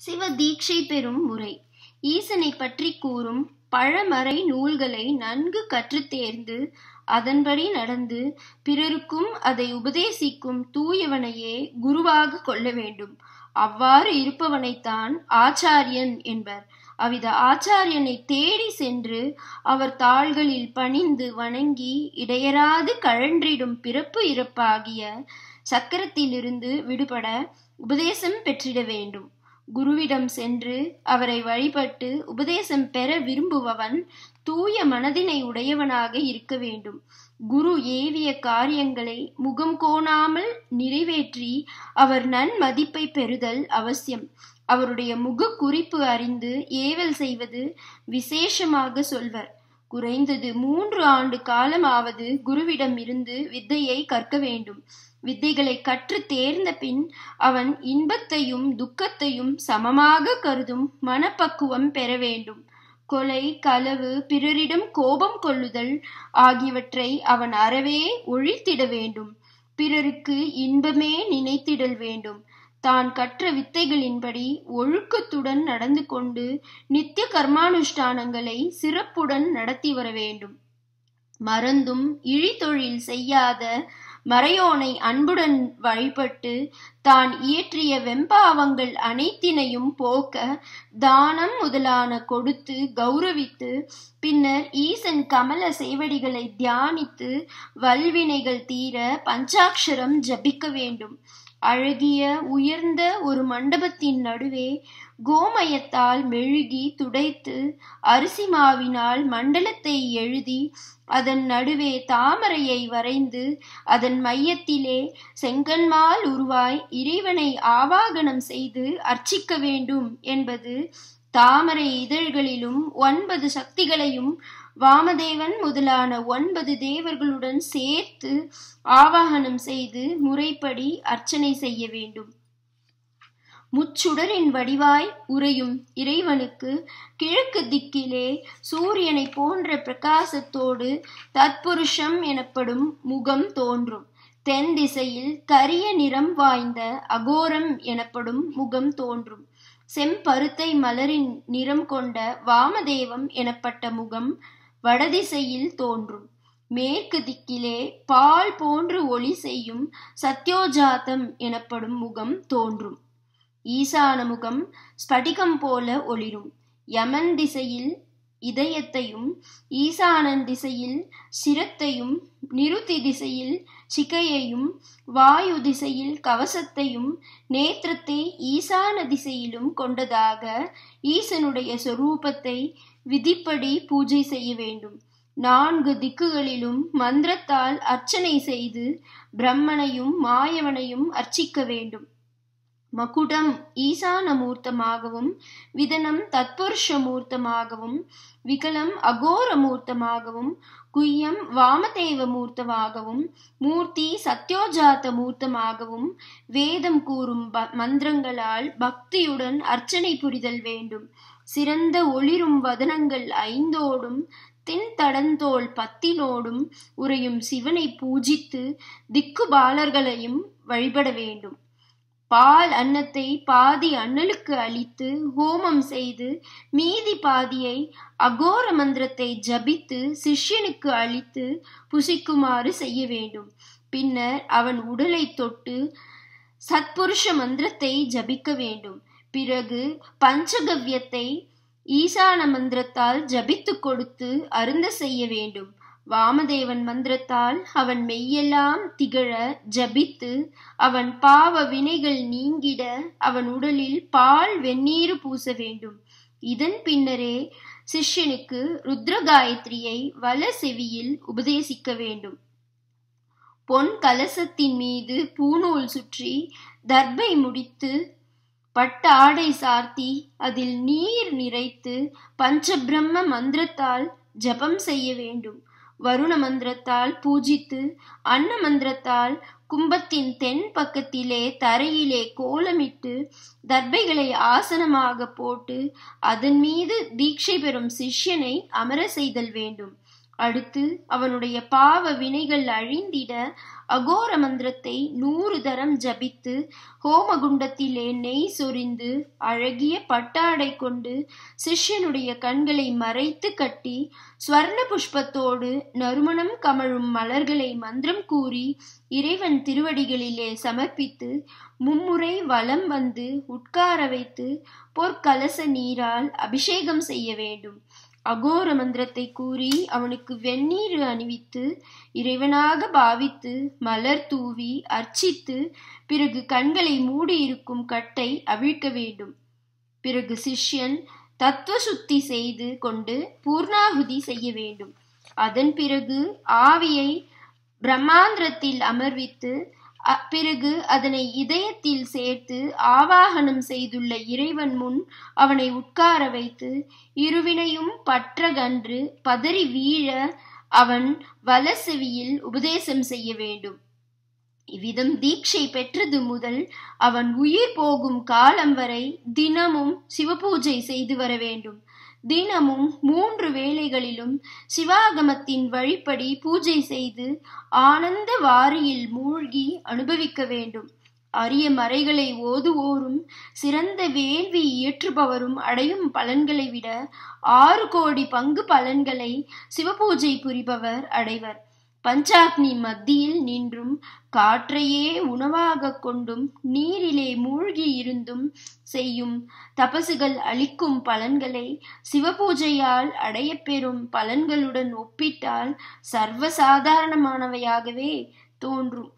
சிவ தீட்சை பெறும் முறை. ஈசனை பற்றி கூறும் பழமறை நூல்களை நன்கு கற்றுத் தேர்ந்து அதன்படி நடந்து பிறருக்கும் அதை உபதேசிக்கும் தூயவனையே குருவாக கொள்ள வேண்டும். அவ்வாறு இருப்பவனைத்தான் ஆச்சாரியன் என்பர். அவ்வித ஆச்சாரியனை தேடி சென்று அவர் தாள்களில் பணிந்து வணங்கி இடையராது கழன்றிடும் பிறப்பு இறப்பாகிய சக்கரத்திலிருந்து விடுபட உபதேசம் பெற்றிட வேண்டும். குருவிடம் சென்று அவரை வழிபட்டு உபதேசம் பெற விரும்புபவன் தூய மனதினை உடையவனாக இருக்க வேண்டும். குரு ஏவிய காரியங்களை முகம் கோணாமல் நிறைவேற்றி அவர் நன்மதிப்பை பெறுதல் அவசியம். அவருடைய முக குறிப்பு அறிந்து ஏவல் செய்வது விசேஷமாக சொல்வர். குறைந்தது மூன்று ஆண்டு காலமாவது குருவிடம் இருந்து வித்தையை கற்க வேண்டும். வித்தைகளை கற்று தேர்ந்த பின் அவன் இன்பத்தையும் துக்கத்தையும் சமமாக கருதும் மனப்பக்குவம் பெற வேண்டும். கொலை களவு பிறரிடம் கோபம் கொள்ளுதல் ஆகியவற்றை அவன் அறவே ஒழித்திட வேண்டும். பிறருக்கு இன்பமே நினைத்திடல் வேண்டும். தான் கற்ற வித்தைகளின்படி ஒழுக்கத்துடன் நடந்து கொண்டு நித்திய கர்மானுஷ்டானங்களை சிறப்புடன் நடத்தி வர வேண்டும். மறந்தும் இழித்தொழில் செய்யாத மறையோனை அன்புடன் வழிபட்டு தான் இயற்றிய வெம்பாவங்கள் அனைத்தினையும் போக்க தானம் முதலான கொடுத்து கௌரவித்து பின்னர் ஈசன் கமல சேவடிகளை தியானித்து வல்வினைகள் தீர பஞ்சாட்சரம் ஜபிக்க வேண்டும். அழகிய உயர்ந்த ஒரு மண்டபத்தின் நடுவே கோமயத்தால் மெழுகி துடைத்து அரிசி மாவினால் மண்டலத்தை எழுதி அதன் நடுவே தாமரையை வரைந்து அதன் மையத்திலே செங்கன்மால் உருவாய் இறைவனை ஆவாகனம் செய்து அர்ச்சிக்க வேண்டும் என்பது தாமரை இதழ்களிலும் ஒன்பது சக்திகளையும் வாமதேவன் முதலான ஒன்பது தேவர்களுடன் சேர்த்து ஆவாகனம் செய்து முறைப்படி அர்ச்சனை செய்ய வேண்டும். முச்சுடரின் வடிவாய் உறையும் இறைவனுக்கு கிழக்கு திக்கிலே சூரியனை போன்ற பிரகாசத்தோடு தத்புருஷம் எனப்படும் முகம் தோன்றும். தென் திசையில் கரிய நிறம் வாய்ந்த அகோரம் எனப்படும் முகம் தோன்றும். செம்பருத்தை மலரின் நிறம் கொண்ட வாமதேவம் எனப்பட்ட முகம் வடதிசையில் தோன்றும். மேற்கு திக்கிலே பால் போன்று ஒளி செய்யும் சத்யோஜாதம் எனப்படும் முகம் தோன்றும். ஈசான முகம் ஸ்படிகம் போல ஒளிரும். யமன் திசையில் இதயத்தையும் ஈசானன் திசையில் சிரத்தையும் நிருத்தி திசையில் சிகையையும் வாயு திசையில் கவசத்தையும் நேத்திரத்தை ஈசான திசையிலும் கொண்டதாக ஈசனுடைய சொரூபத்தை விதிப்படி பூஜை செய்ய வேண்டும். நான்கு திக்குகளிலும் மந்திரத்தால் அர்ச்சனை செய்து பிரம்மனையும் மாயவனையும் அர்ச்சிக்க வேண்டும். மகுடம் ஈசானமூர்த்தமாகவும் விதனம் தத்புருஷ மூர்த்தமாகவும் விகலம் அகோரமூர்த்தமாகவும் குய்யம் வாமதேவ மூர்த்தமாகவும் மூர்த்தி சத்யோஜாத்த மூர்த்தமாகவும் வேதம் கூறும் மந்திரங்களால் பக்தியுடன் அர்ச்சனை புரிதல் வேண்டும். சிறந்த ஒளிரும் வதனங்கள் ஐந்தோடும் தின்தடந்தோல் பத்தினோடும் உறையும் சிவனை பூஜித்து திக்குபாலர்களையும் வழிபட வேண்டும். பால் அன்னத்தை பாதி அண்ணலுக்கு அளித்து ஹோமம் செய்து மீதி பாதியை அகோர மந்திரத்தை ஜபித்து சிஷ்யனுக்கு அளித்து புசிக்குமாறு செய்ய வேண்டும். பின்னர் அவன் உடலை தொட்டு சத்புருஷ மந்திரத்தை ஜபிக்க வேண்டும். பிறகு பஞ்சகவ்யத்தை ஈசான மந்திரத்தால் ஜபித்து கொடுத்து அருந்த செய்ய வேண்டும். வாமதேவன் மந்திரத்தால் அவன் மெய்யெல்லாம் திகழ ஜபித்து அவன் பாவ வினைகள் நீங்கிட அவன் உடலில் பால் வெந்நீர் பூச வேண்டும். இதன் பின்னரே சிஷ்யனுக்கு ருத்ர காயத்ரியை வல செவியில் உபதேசிக்க வேண்டும். பொன் கலசத்தின் மீது பூநூல் சுற்றி தர்பை முடித்து பட்ட ஆடை சார்த்தி அதில் நீர் நிறைத்து பஞ்சபிரம்ம மந்திரத்தால் ஜபம் செய்ய வேண்டும். வருண மந்திரத்தால் பூஜித்து அன்ன மந்திரத்தால் கும்பத்தின் தென் பக்கத்திலே தரையிலே கோலமிட்டு தர்பைகளை ஆசனமாக போட்டு அதன் மீது தீட்சை பெறும் சிஷ்யனை அமர செய்தல் வேண்டும். அடுத்து அவனுடைய பாவ வினைகள் அழிந்திட அகோர மந்திரத்தை நூறு தரம் ஜபித்து ஹோமகுண்டத்திலே நெய் சொரிந்து அழகிய பட்டாடை கொண்டு சிஷ்யனுடைய கண்களை மறைத்து கட்டி ஸ்வர்ண புஷ்பத்தோடு நறுமணம் கமழும் மலர்களை மந்திரம் கூறி இறைவன் திருவடிகளிலே சமர்ப்பித்து மும்முறை வலம் வந்து உட்கார வைத்து பொற்கலச நீரால் அபிஷேகம் செய்ய வேண்டும். அகோர மந்திரத்தை கூறி அவனுக்கு வெந்நீர் அணிவித்து இறைவனாக பாவித்து மலர் தூவி அர்ச்சித்து பிறகு கண்களை மூடியிருக்கும் கட்டை அவிழ்க்க வேண்டும். பிறகு சிஷ்யன் தத்துவ சுத்தி செய்து கொண்டு பூர்ணாகுதி செய்ய வேண்டும். அதன் பிறகு ஆவியை பிரம்மாந்திரத்தில் அமர்வித்து பிறகு அதனை இதயத்தில் சேர்த்து ஆவாகனம் செய்துள்ள இறைவன் முன் அவனை உட்கார வைத்து இருவினையும் பற்றகன்று பதறி வீழ அவன் வலசெவியில் உபதேசம் செய்ய வேண்டும். இவ்விதம் தீட்சை பெற்றது முதல் அவன் உயிர் போகும் காலம் வரை தினமும் சிவபூஜை செய்து வர வேண்டும். தினமும் மூன்று வேளைகளிலும் சிவாகமத்தின் வழிப்படி பூஜை செய்து ஆனந்த வாரியில் மூழ்கி அனுபவிக்க வேண்டும். அரிய மறைகளை ஓதுவோரும் சிறந்த வேள்வி இயற்றுபவரும் அடையும் பலன்களை விட ஆறு கோடி பங்கு பலன்களை சிவபூஜை புரிபவர் அடைவர். பஞ்சாக்னி மத்தியில் நின்றும் காற்றையே உணவாக கொண்டும் நீரிலே மூழ்கி இருந்தும் செய்யும் தபசுகள் அளிக்கும் பலன்களை சிவபூஜையால் அடையப்பெறும் பலன்களுடன் ஒப்பிட்டால் சர்வசாதாரணமானவையாகவே தோன்றும்.